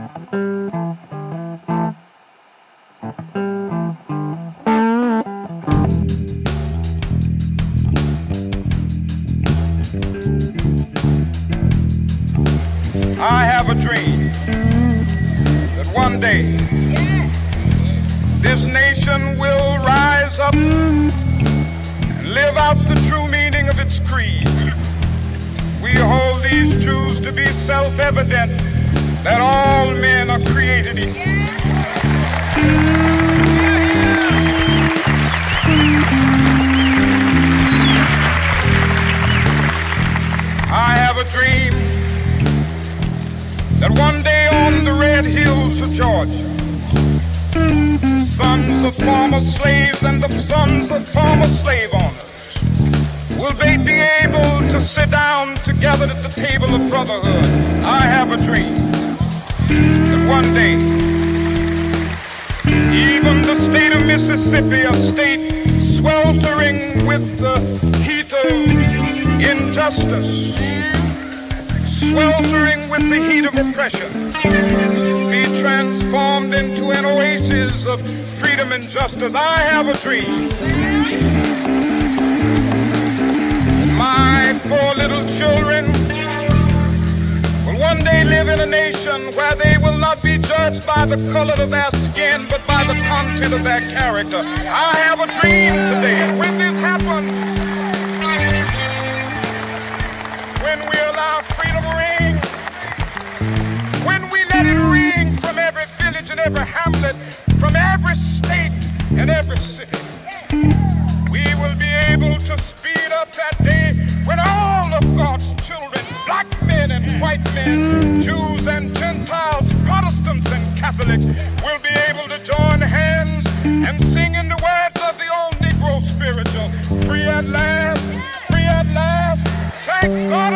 I have a dream that one day this nation will rise up and live out the true meaning of its creed. We hold these truths to be self evident that all men are created equal. I have a dream that one day on the red hills of Georgia, sons of former slaves and the sons of former slave owners will they be able to sit down together at the table of brotherhood. I have a dream that one day, even the state of Mississippi, a state sweltering with the heat of injustice, sweltering with the heat of oppression, be transformed into an oasis of freedom and justice. I have a dream. Live in a nation where they will not be judged by the color of their skin, but by the content of their character. I have a dream today. When this happens, when we allow freedom ring, when we let it ring from every village and every hamlet, from every state and every city, we will be able to We'll be able to join hands and sing in the words of the old Negro spiritual. Free at last, free at last, thank God.